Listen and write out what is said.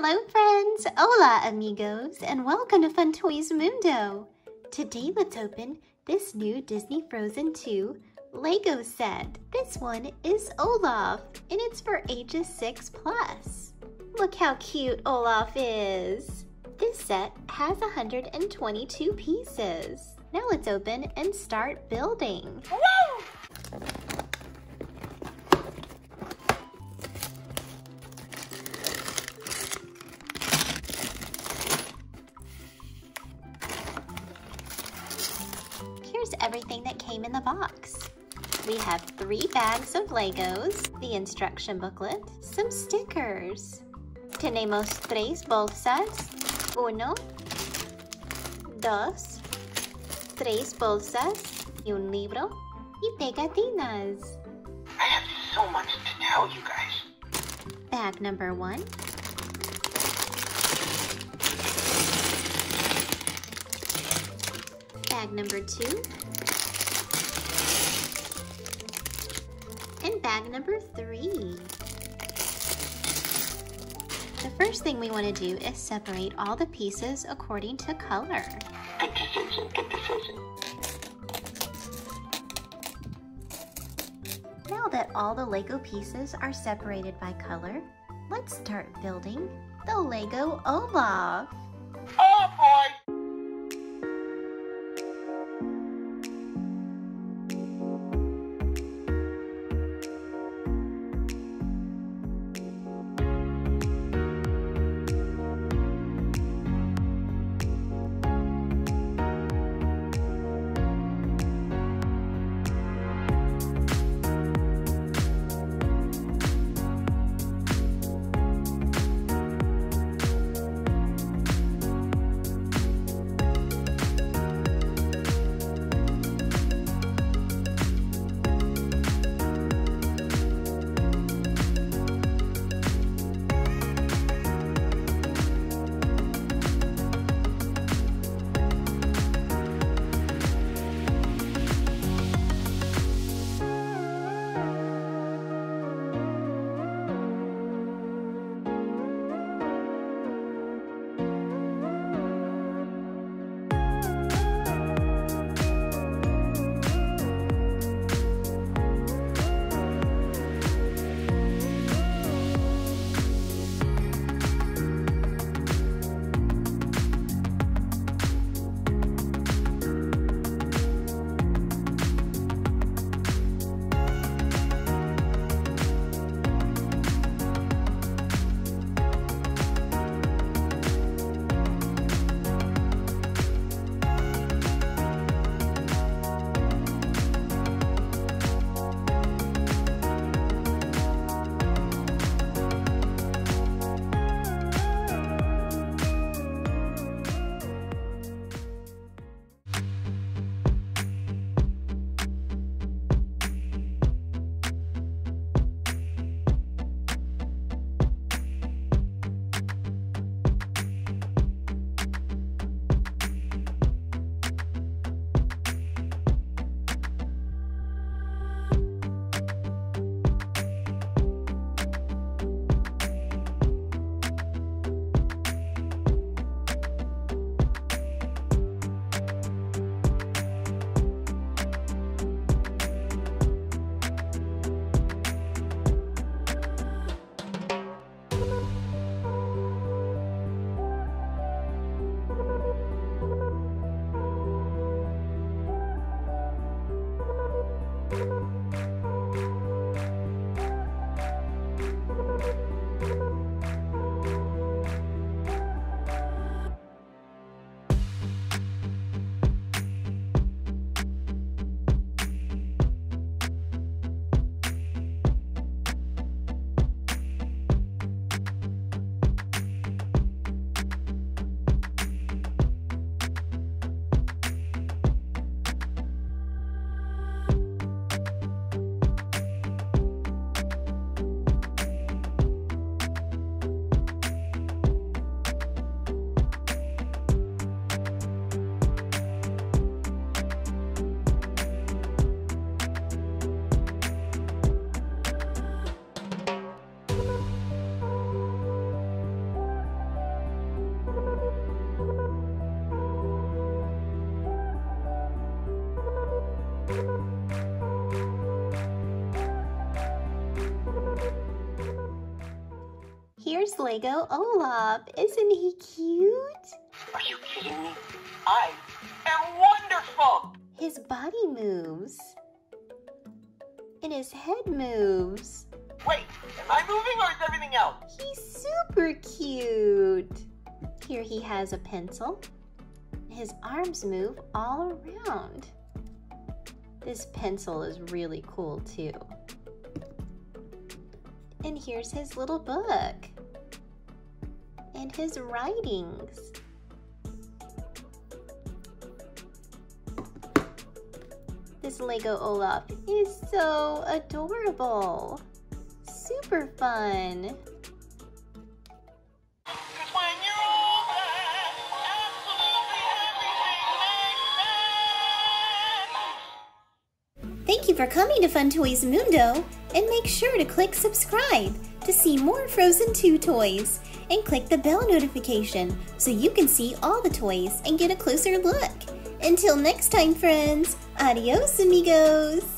Hello friends! Hola amigos! And welcome to Fun Toys Mundo! Today let's open this new Disney Frozen 2 Lego set. This one is Olaf and it's for ages 6 plus. Look how cute Olaf is! This set has 122 pieces. Now let's open and start building. Here's everything that came in the box. We have three bags of Legos, the instruction booklet, some stickers. Tenemos tres bolsas. Uno, dos, tres bolsas y un libro y pegatinas. I have so much to tell you guys. Bag number one. Bag number two. And bag number three. The first thing we want to do is separate all the pieces according to color. Good decision, good decision. Now that all the Lego pieces are separated by color, let's start building the Lego Olaf. Here's Lego Olaf. Isn't he cute? Are you kidding me? I am wonderful! His body moves. And his head moves. Wait, am I moving or is everything else? He's super cute. Here he has a pencil. His arms move all around. This pencil is really cool too. And here's his little book. And his writings. This Lego Olaf is so adorable. Super fun. Thank you for coming to Fun Toys Mundo, and make sure to click subscribe to see more Frozen 2 toys, and click the bell notification so you can see all the toys and get a closer look. Until next time, friends, adios, amigos!